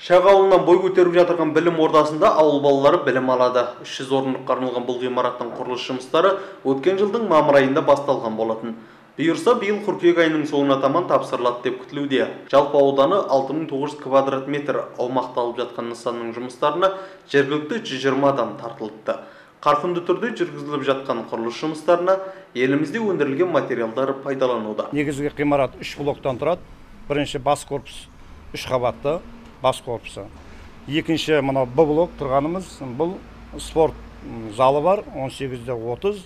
Шаға ауылынан бой көтеріп жатырған білім ордасында ауыл балалары білім алады. 300 орындыққа арналған бұл ғимараттың құрылыс жұмыстары өткен жылдың мамыр айында басталған болатын. Бұйырса биыл қыркүйек айының соңына таман тапсырылады деп күтілуде. Жалпы ауданы 6900 квадрат метр аумақты алып жатқан нысанның жұмыстарына жергілікті 120 адам тартылыпты. Қарқынды түрде жүргізіліп жатқан құрылыс жұмыстарына елімізде өндірілген материалдар пайдалануда. негізгі ғимарат үш блоктан тұрады бірінші бас корпус үш қабатты бас корпусы. Екінші мынау б блок тұрғанымыз бұл спорт залы бар 18-де 30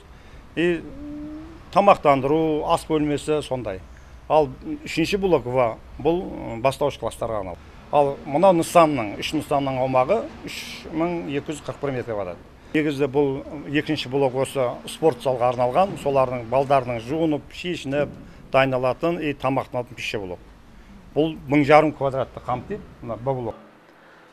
и тамақтандыру ас бөлмесі сондай. Ал үшінші блок в бұл бастауыш класстарға арналған ал мынау нысанның үш нысанның аумағы 3241 метр квадрат. Негізі бұл екінші блок осы спорт залға арналған. Солардың балдарының жуынып шешініп дайындалатын и тамақтанатын пище блок. Бұл мың жарым квадратты қамтиды мына б блок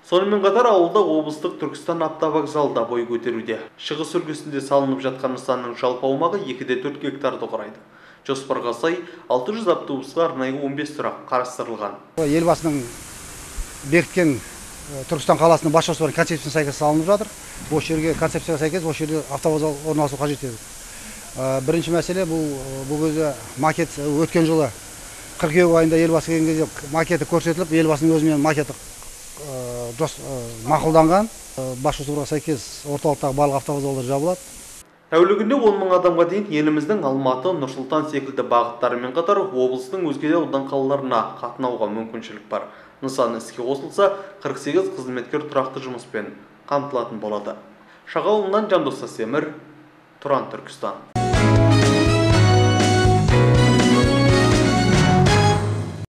Сонымен қатар ауылда облыстық Түркістан автовокзалы да бой көтеруде. Шығыс үлгісінде салынып жатқан нысанның жалпы аумағы 2-4 гектарды құрайды. Жоспарға сай 600 автобусқа арнайы 15 тұрақ қарастырылған. елбасының бекіткен түркістан қаласының бас жоспарының концепциясына сәйкес салынып жатыр осы жерге концепцияға сәйкес осы жерде автовокзал орналасу қажет еді бірінші мәселе бұл бұл кезде макет өткен жылы қыркүйек айында елбасы келген кезде макеті көрсетіліп елбасының өзімен макеті мақұлданған бас жоспарға сәйкес орталықтағы барлық автовокзалдар жабылады Тәулігінде 10 мың адамға дейін еліміздің Алматы, Нұрсұлтан секілді бағыттарымен қатар облыстың өзге де аудан қалаларына қатынауға мүмкіншілік бар. Нысан іске қосылса, 48 қызметкер тұрақты жұмыспен қамтылатын болады. Шағауылынан Жандос Сасемір, Тұран Түркістан.